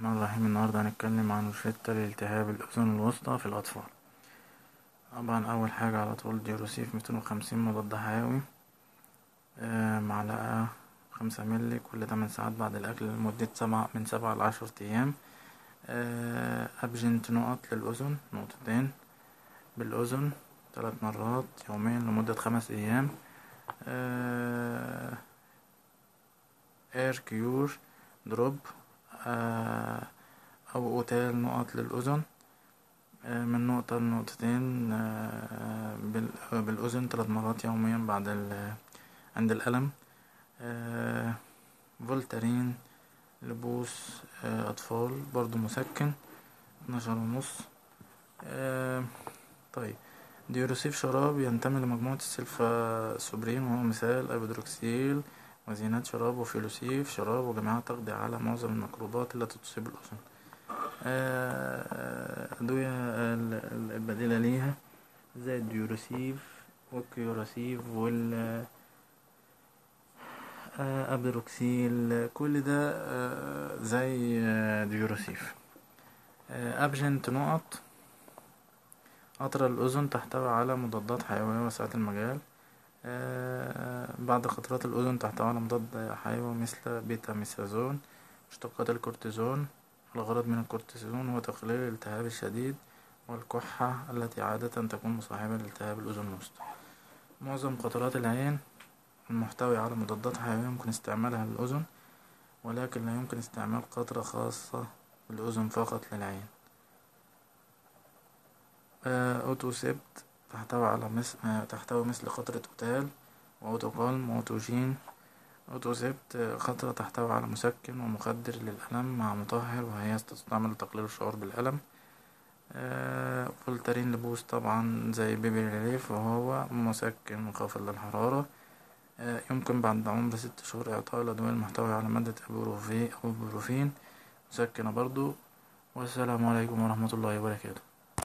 الرحمن الرحيم. النهاردة هنتكلم عن روشتة لالتهاب الأذن الوسطى في الأطفال. طبعا أول حاجة على طول ديوروسيف ميتين وخمسين مضاد حيوي آه معلقة خمسة مللي كل تمن ساعات بعد الأكل لمدة سبعة من سبعة لعشرة أيام. آه أبجنت نقط للأذن نقطتين بالأذن ثلاث مرات يوميا لمدة خمس أيام. اير كيور drop أو أوتال نقط للأذن. من نقطة لنقطتين بالأذن ثلاث مرات يوميا بعد عند الألم. فولتارين لبوس أطفال برضو مسكن اتناشر ونص. طيب. ديوروسيف شراب ينتمي لمجموعة السيفالوسبورين وهو مثل أبيدروكسيل وزينات شراب وفيلوسيف شراب وجميعها تقضي على معظم الميكروبات التي تصيب الأذن أدوية البديلة ليها زي الديوروسيف والكيوراسيف وال أبيروكسيل. كل ده زي ديوروسيف أبجنت نقط قطر الأذن تحتوي على مضادات حيوية واسعة المجال. بعض قطرات الأذن تحتوي على مضاد حيوي مثل بيتاميثازون مشتقات الكورتيزون الغرض من الكورتيزون هو تقليل الالتهاب الشديد والحكة التي عادة تكون مصاحبة لالتهاب الأذن الوسطى معظم قطرات العين المحتوية على مضادات حيوية يمكن استعمالها للأذن ولكن لا يمكن استعمال قطرة خاصة للأذن فقط للعين. أوتوسيبت تحتوي على مثل تحتوي مثل قطرة أوتال وأوتوكالم وأوتوجين أوتوسيبت قطرة تحتوي على مسكن ومخدر للألم مع مطهر وهي تستعمل لتقليل الشعور بالألم. فولتارين لبوس طبعا زي بيبي ريليف وهو مسكن مخفض للحرارة. يمكن بعد عمر ست شهور إعطاء الأدوية المحتوية على مادة إيبوبروفين. مسكنة برضو. والسلام عليكم ورحمة الله وبركاته.